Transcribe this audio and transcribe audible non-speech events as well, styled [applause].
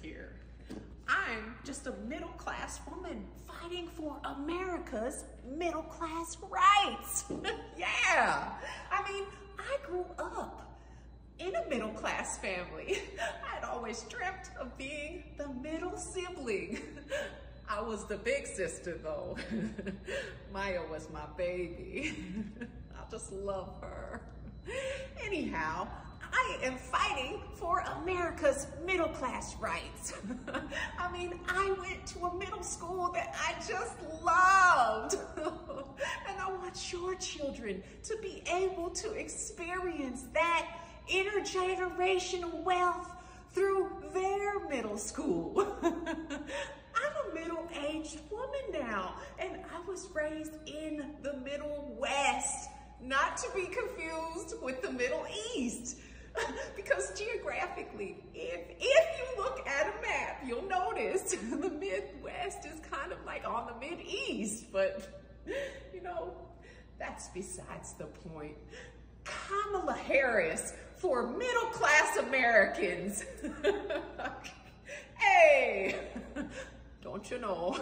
Here. I'm just a middle class woman fighting for America's middle class rights. [laughs] yeah. I mean, I grew up in a middle class family. [laughs] I'd always dreamt of being the middle sibling. [laughs] I was the big sister though. Maya was my baby. I just love her. Anyhow, I am fighting for America's middle class rights. [laughs] I mean, I went to a middle school that I just loved. [laughs] and I want your children to be able to experience that intergenerational wealth through their middle school. [laughs] I'm a middle-aged woman now, and I was raised in the Middle West, not to be confused with the Middle East. Geographically, if, if you look at a map, you'll notice [laughs] the Midwest is kind of like on the Mid-East, but [laughs] you know, that's besides the point. Kamala Harris for middle-class Americans. [laughs] hey, don't you know?